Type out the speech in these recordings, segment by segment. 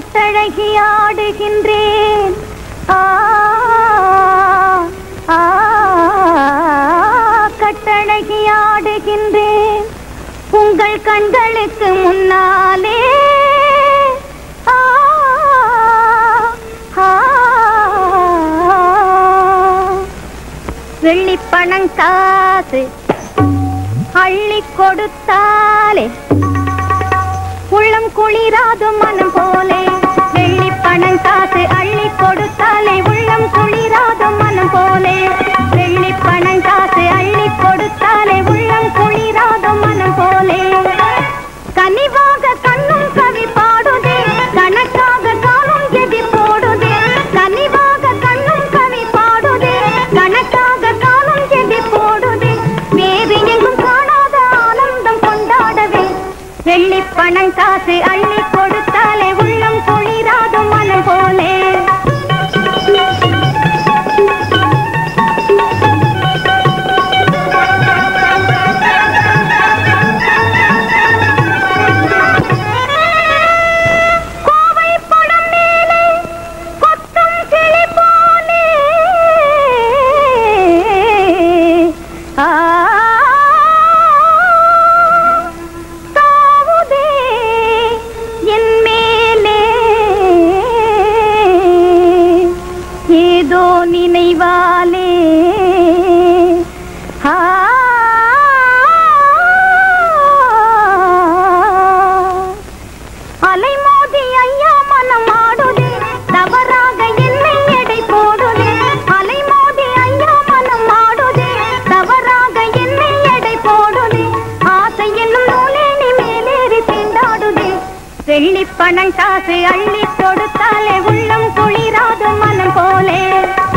பட்டழகி ஆடுகின்றேன் கட்டழகி ஆடுகின்றேன் உங்கள் கண்களுக்கு முன்னாலே வெள்ளிப்பணம் காசு அள்ளி கொடுத்தாலே உள்ளம் குளிராது மனம் போலே காசு அள்ளி கொடுத்தாலே உள்ளம் குளிராத மனம் போலே. வெள்ளி பணம் காசு அள்ளி கொடுத்தாலே உள்ளம் குளிராத மனம் போலே. கனிவாக கண்ணும் கவி பாடுதே கணக்காக காலும் எதி போடுதே. கனிவாக கண்ணும் கவி பாடுதே கணக்காக காலும் எதி போடுதே. வேறு எங்கும் காணாத ஆனந்தம் கொண்டாடவே. வெள்ளி பணம் காசு அள்ளி நினைவாலே. அலைமோதி ஐயா மனம் ஆடுதே. தவறாக என்னை எடை போடுதே. அலைமோதி ஐயா மனம் ஆடுதே. தவறாக என்னை எடை போடுதே. ஆசை என்னும் மேலேறி திண்டாடுதே. பணம் காசு அள்ளி கொடுத்தாலே உள்ளம் குழி மனம் போலே கலையின்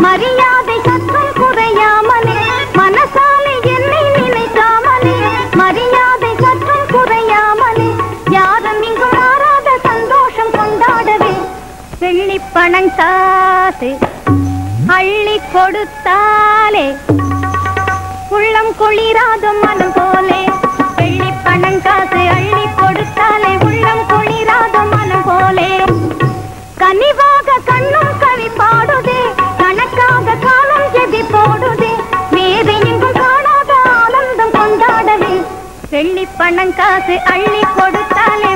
மரியாதை சற்றும் குறையாமலே மனசாலே என்னை நினைக்காமலே மரியாதை சற்றும் குறையாமலே யாரும் இங்கு மாறாத சந்தோஷம் கொண்டாடவே. வெள்ளி பணம் காசு அள்ளி கொடுத்தாலே. உள்ளம் குளிராது மனம் போலே. வெள்ளி பணம் காசு அள்ளி கொடுத்தாலே